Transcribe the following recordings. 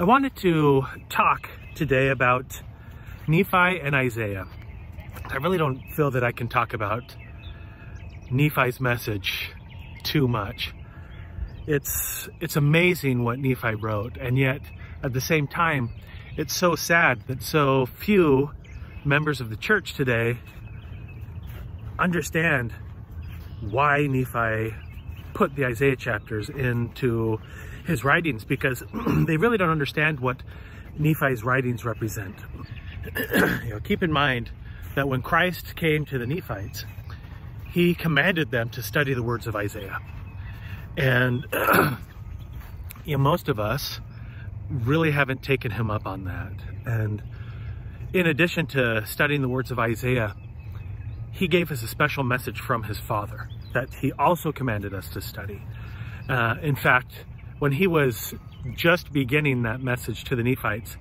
I wanted to talk today about Nephi and Isaiah. I really don't feel that I can talk about Nephi's message too much. It's, it's amazing what Nephi wrote, and yet at the same time, it's so sad that so few members of the church today understand why Nephi put the Isaiah chapters into his writings because they really don't understand what Nephi's writings represent. you know, keep in mind that when Christ came to the Nephites, he commanded them to study the words of Isaiah. And you know, most of us really haven't taken him up on that. And in addition to studying the words of Isaiah, he gave us a special message from his father that he also commanded us to study. Uh, in fact, when he was just beginning that message to the Nephites,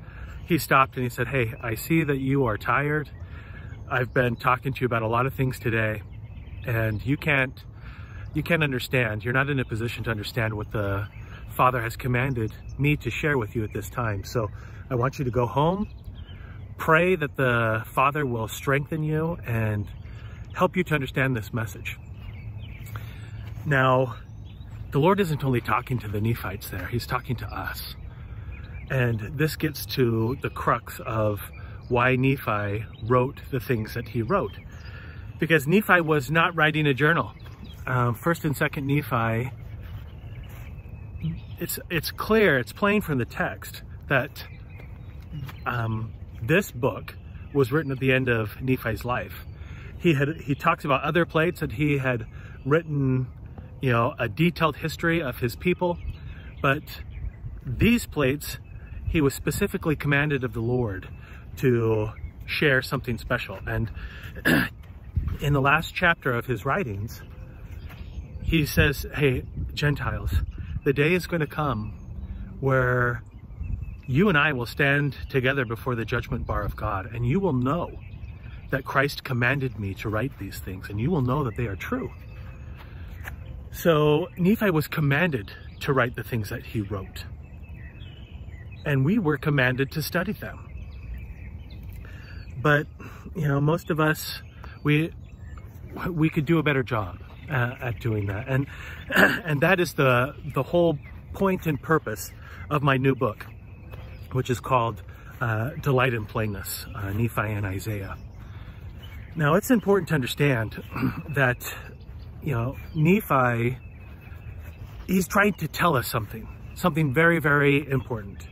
he stopped and he said, hey, I see that you are tired. I've been talking to you about a lot of things today and you can't, you can't understand. You're not in a position to understand what the Father has commanded me to share with you at this time. So I want you to go home, pray that the Father will strengthen you and help you to understand this message. Now, the Lord isn't only talking to the Nephites there, he's talking to us. And this gets to the crux of why Nephi wrote the things that he wrote. Because Nephi was not writing a journal. Um, first and second Nephi, it's, it's clear, it's plain from the text that um, this book was written at the end of Nephi's life. He had he talks about other plates that he had written you know, a detailed history of his people, but these plates, he was specifically commanded of the Lord to share something special. And in the last chapter of his writings, he says, hey, Gentiles, the day is going to come where you and I will stand together before the judgment bar of God, and you will know that Christ commanded me to write these things, and you will know that they are true. So Nephi was commanded to write the things that he wrote. And we were commanded to study them. But, you know, most of us, we, we could do a better job uh, at doing that. And, and that is the, the whole point and purpose of my new book, which is called uh, Delight in Plainness, uh, Nephi and Isaiah. Now, it's important to understand that you know, Nephi, he's trying to tell us something, something very, very important.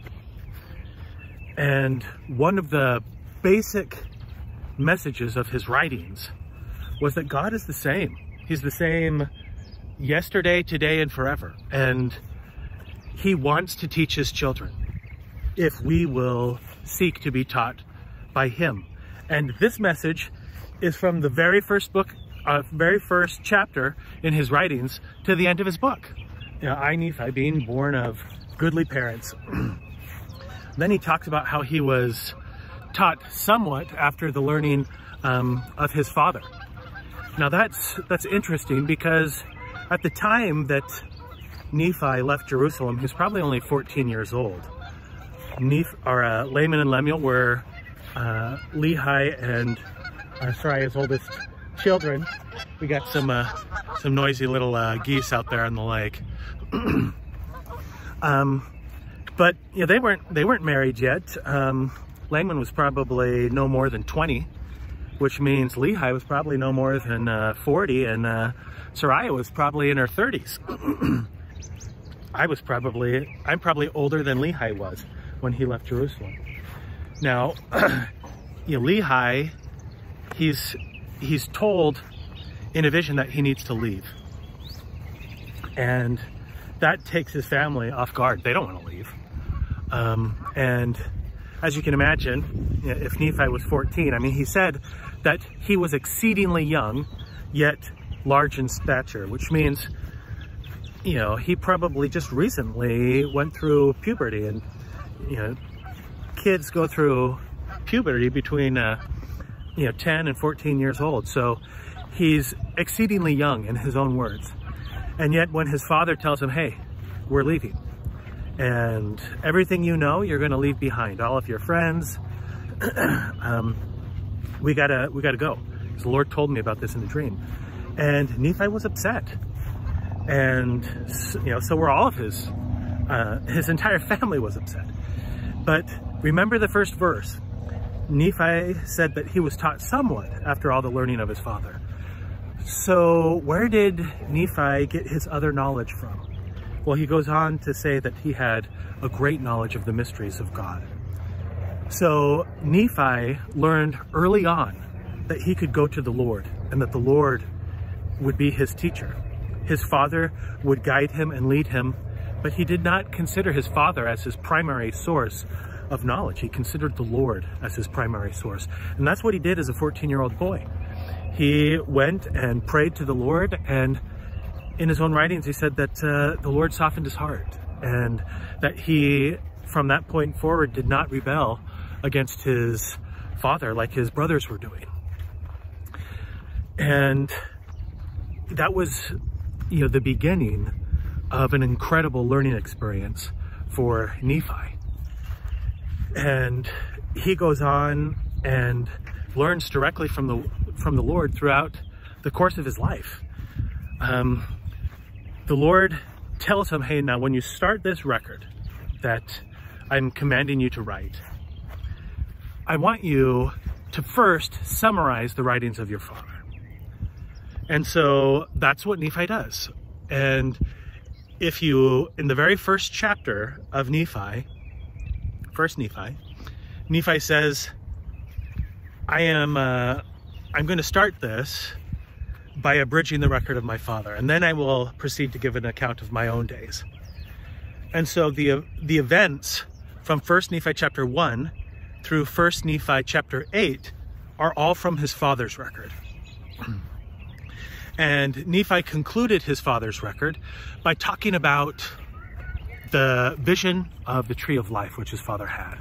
And one of the basic messages of his writings was that God is the same. He's the same yesterday, today, and forever. And he wants to teach his children if we will seek to be taught by him. And this message is from the very first book uh, very first chapter in his writings to the end of his book. You know, I, Nephi, being born of goodly parents. then he talks about how he was taught somewhat after the learning um, of his father. Now that's that's interesting because at the time that Nephi left Jerusalem, he was probably only 14 years old. Nephi, or uh, Laman and Lemuel were uh, Lehi and uh, Sariah's oldest children. We got some uh, some noisy little uh, geese out there on the lake. um, but know, they weren't they weren't married yet. Um, Laman was probably no more than 20, which means Lehi was probably no more than uh, 40, and uh, Sariah was probably in her 30s. I was probably I'm probably older than Lehi was when he left Jerusalem. Now, you know, Lehi, he's he's told in a vision that he needs to leave. And that takes his family off guard. They don't want to leave. Um, and as you can imagine, if Nephi was 14, I mean, he said that he was exceedingly young, yet large in stature, which means, you know, he probably just recently went through puberty and, you know, kids go through puberty between uh, you know, 10 and 14 years old. So he's exceedingly young in his own words. And yet when his father tells him, hey, we're leaving, And everything you know, you're going to leave behind. All of your friends. um, we gotta, we gotta go. The Lord told me about this in a dream. And Nephi was upset. And, you know, so were all of his, uh, his entire family was upset. But remember the first verse. Nephi said that he was taught somewhat after all the learning of his father. So where did Nephi get his other knowledge from? Well, he goes on to say that he had a great knowledge of the mysteries of God. So Nephi learned early on that he could go to the Lord and that the Lord would be his teacher. His father would guide him and lead him, but he did not consider his father as his primary source of knowledge. He considered the Lord as his primary source. And that's what he did as a 14-year-old boy. He went and prayed to the Lord and in his own writings he said that uh, the Lord softened his heart and that he from that point forward did not rebel against his father like his brothers were doing. And that was, you know, the beginning of an incredible learning experience for Nephi. And he goes on and learns directly from the from the Lord throughout the course of his life. Um, the Lord tells him, hey, now when you start this record that I'm commanding you to write, I want you to first summarize the writings of your father. And so that's what Nephi does. And if you, in the very first chapter of Nephi, first Nephi, Nephi says, I am, uh, I'm going to start this by abridging the record of my father, and then I will proceed to give an account of my own days. And so the, the events from first Nephi chapter 1 through first Nephi chapter 8 are all from his father's record. And Nephi concluded his father's record by talking about the vision of the tree of life which his father had.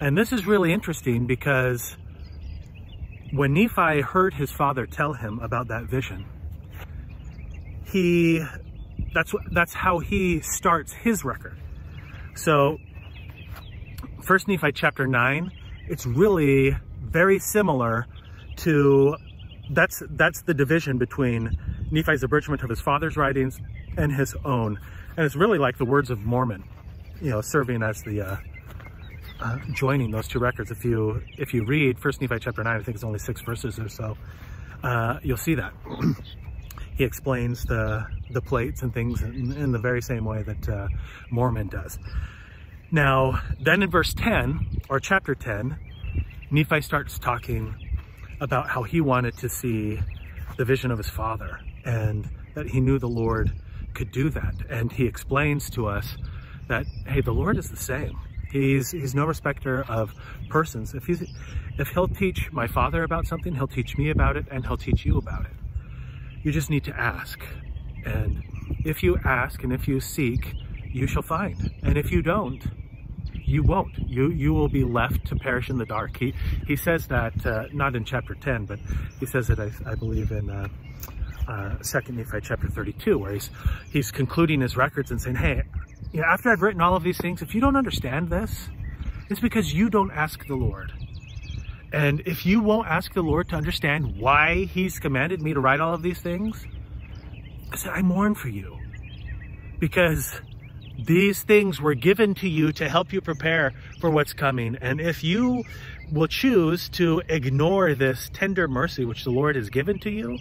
And this is really interesting because when Nephi heard his father tell him about that vision, he that's what that's how he starts his record. So First Nephi chapter 9, it's really very similar to that's that's the division between Nephi's abridgment of his father's writings and his own. And it's really like the words of Mormon, you know, serving as the uh, uh, joining those two records. If you if you read First Nephi chapter nine, I think it's only six verses or so, uh, you'll see that he explains the the plates and things in, in the very same way that uh, Mormon does. Now, then in verse 10 or chapter 10, Nephi starts talking about how he wanted to see the vision of his father and that he knew the Lord could do that. And he explains to us that, hey, the Lord is the same. He's, he's no respecter of persons. If, he's, if he'll teach my father about something, he'll teach me about it and he'll teach you about it. You just need to ask. And if you ask and if you seek, you shall find. And if you don't, you won't. You you will be left to perish in the dark. He he says that uh, not in chapter 10, but he says it I, I believe in uh, uh, Second Nephi chapter 32, where he's he's concluding his records and saying, hey, you know, after I've written all of these things, if you don't understand this, it's because you don't ask the Lord. And if you won't ask the Lord to understand why he's commanded me to write all of these things, I said, I mourn for you. Because these things were given to you to help you prepare for what's coming. And if you will choose to ignore this tender mercy which the Lord has given to you,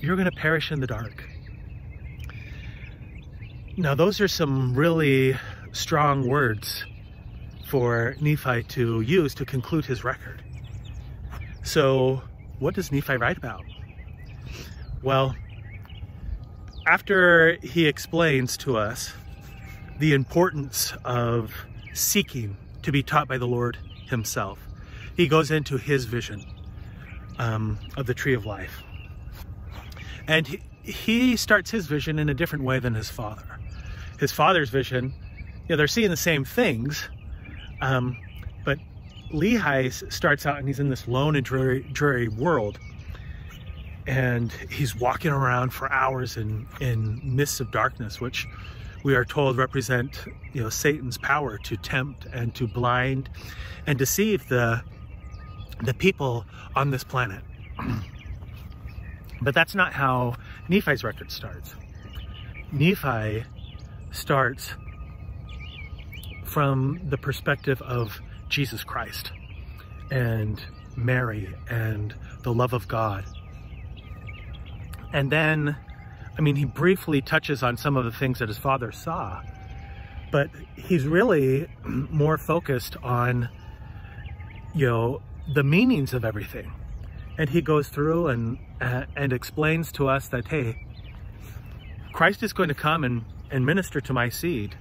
you're going to perish in the dark. Now, those are some really strong words for Nephi to use to conclude his record. So, what does Nephi write about? Well, after he explains to us the importance of seeking to be taught by the Lord himself. He goes into his vision um, of the tree of life. And he, he starts his vision in a different way than his father. His father's vision, you know, they're seeing the same things, um, but Lehi starts out and he's in this lone and dreary, dreary world. And he's walking around for hours in, in mists of darkness, which we are told represent you know Satan's power to tempt and to blind and deceive the the people on this planet. but that's not how Nephi's record starts. Nephi starts from the perspective of Jesus Christ and Mary and the love of God. And then, I mean, he briefly touches on some of the things that his father saw, but he's really more focused on, you know, the meanings of everything. And he goes through and, uh, and explains to us that, hey, Christ is going to come and, and minister to my seed.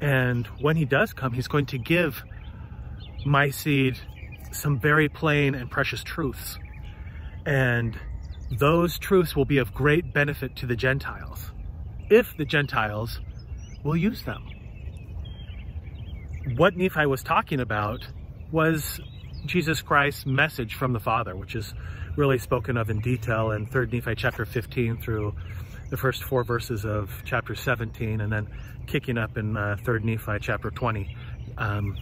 And when he does come, he's going to give my seed some very plain and precious truths. And those truths will be of great benefit to the Gentiles, if the Gentiles will use them. What Nephi was talking about was Jesus Christ's message from the Father, which is really spoken of in detail in 3rd Nephi chapter 15 through the first four verses of chapter 17, and then kicking up in uh, 3rd Nephi chapter 20. Um,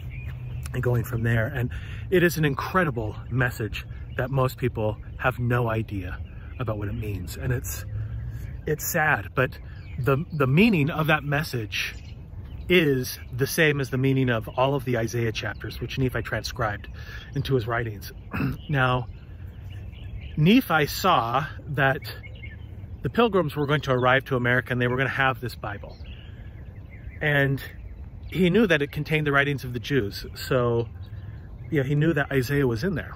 and going from there. And it is an incredible message that most people have no idea about what it means. And it's it's sad, but the the meaning of that message is the same as the meaning of all of the Isaiah chapters, which Nephi transcribed into his writings. now, Nephi saw that the pilgrims were going to arrive to America and they were going to have this Bible. And he knew that it contained the writings of the Jews. So, yeah, he knew that Isaiah was in there.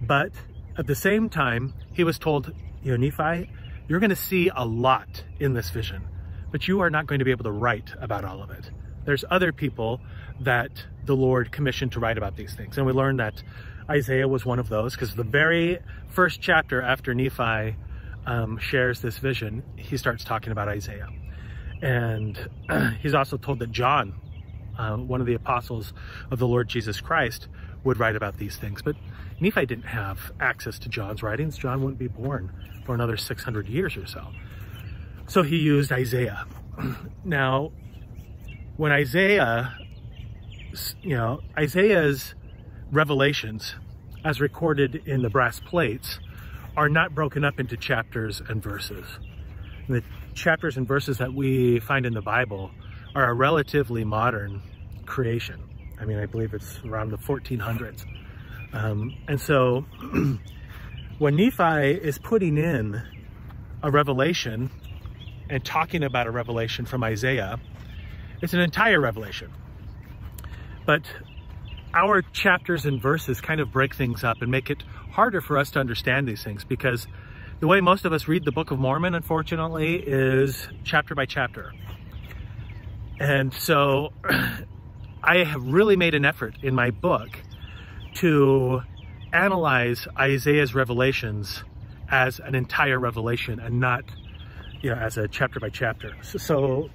But at the same time, he was told, you know, Nephi, you're going to see a lot in this vision, but you are not going to be able to write about all of it. There's other people that the Lord commissioned to write about these things. And we learned that Isaiah was one of those because the very first chapter after Nephi um, shares this vision, he starts talking about Isaiah. And he's also told that John, uh, one of the apostles of the Lord Jesus Christ, would write about these things. But Nephi didn't have access to John's writings. John wouldn't be born for another 600 years or so. So he used Isaiah. now, when Isaiah, you know, Isaiah's revelations, as recorded in the brass plates, are not broken up into chapters and verses. The chapters and verses that we find in the Bible are a relatively modern creation. I mean, I believe it's around the 1400s. Um, and so when Nephi is putting in a revelation and talking about a revelation from Isaiah, it's an entire revelation. But our chapters and verses kind of break things up and make it harder for us to understand these things because the way most of us read the Book of Mormon, unfortunately, is chapter by chapter. And so I have really made an effort in my book to analyze Isaiah's revelations as an entire revelation and not you know, as a chapter by chapter. So,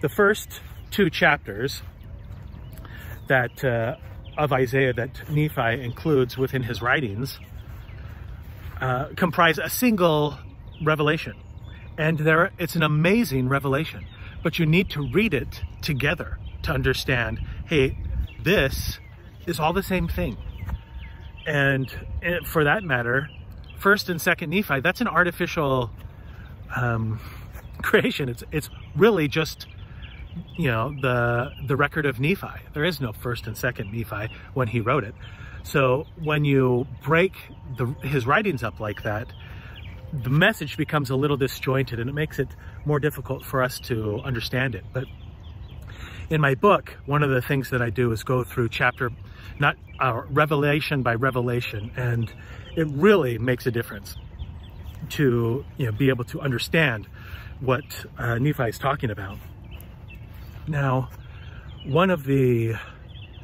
the first two chapters that uh, of Isaiah that Nephi includes within his writings uh, comprise a single revelation. And there, it's an amazing revelation, but you need to read it together to understand, hey, this is all the same thing. And for that matter, first and second Nephi, that's an artificial um, creation. It's, it's really just, you know, the, the record of Nephi. There is no first and second Nephi when he wrote it. So when you break the, his writings up like that, the message becomes a little disjointed and it makes it more difficult for us to understand it. But in my book, one of the things that I do is go through chapter, not uh, revelation by revelation, and it really makes a difference to you know be able to understand what uh, Nephi is talking about. Now, one of the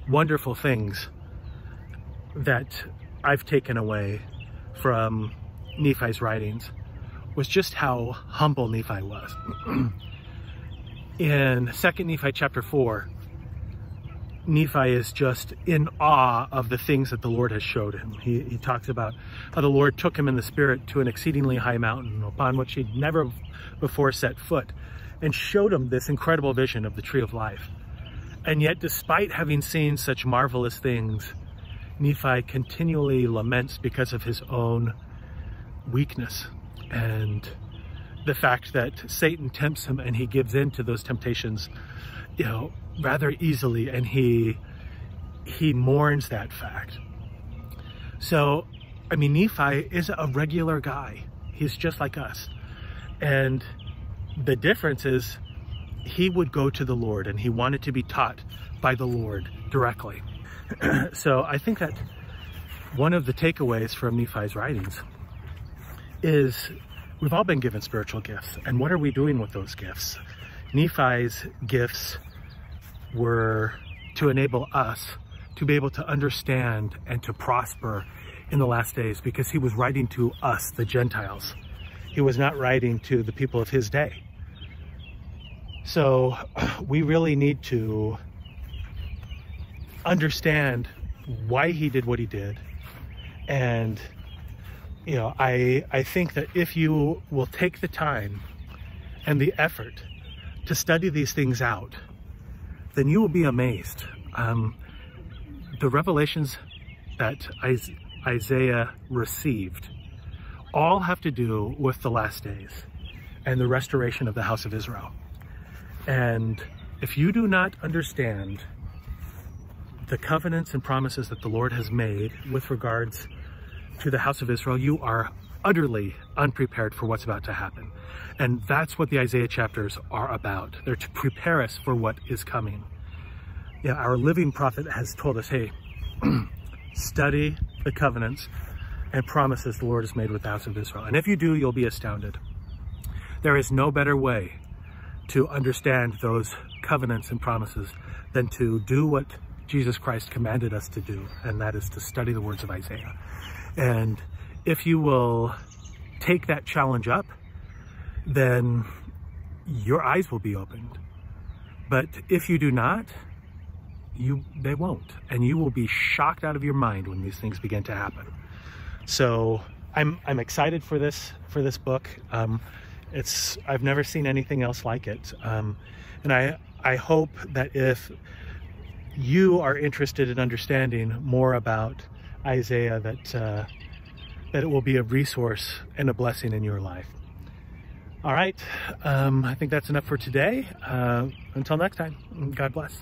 wonderful things that I've taken away from Nephi's writings was just how humble Nephi was. in 2nd Nephi chapter 4, Nephi is just in awe of the things that the Lord has showed him. He, he talks about how the Lord took him in the spirit to an exceedingly high mountain upon which he'd never before set foot. and showed him this incredible vision of the tree of life. And yet, despite having seen such marvelous things, Nephi continually laments because of his own weakness and the fact that Satan tempts him and he gives in to those temptations, you know, rather easily and he he mourns that fact. So, I mean, Nephi is a regular guy. He's just like us. And the difference is he would go to the Lord and he wanted to be taught by the Lord directly. so I think that one of the takeaways from Nephi's writings is we've all been given spiritual gifts. And what are we doing with those gifts? Nephi's gifts were to enable us to be able to understand and to prosper in the last days because he was writing to us, the Gentiles. He was not writing to the people of his day. So we really need to understand why he did what he did. And, you know, I, I think that if you will take the time and the effort to study these things out, then you will be amazed. Um, the revelations that Isaiah received all have to do with the last days and the restoration of the house of Israel. And if you do not understand the covenants and promises that the Lord has made with regards to the house of Israel, you are utterly unprepared for what's about to happen. And that's what the Isaiah chapters are about. They're to prepare us for what is coming. Yeah, our living prophet has told us, hey, study the covenants and promises the Lord has made with the house of Israel. And if you do, you'll be astounded. There is no better way to understand those covenants and promises than to do what Jesus Christ commanded us to do, and that is to study the words of Isaiah. And if you will take that challenge up, then your eyes will be opened. But if you do not, you they won't. And you will be shocked out of your mind when these things begin to happen. So I'm I'm excited for this for this book. Um, it's I've never seen anything else like it. Um, and I I hope that if you are interested in understanding more about Isaiah that uh, that it will be a resource and a blessing in your life. All right, um, I think that's enough for today. Uh, until next time, God bless.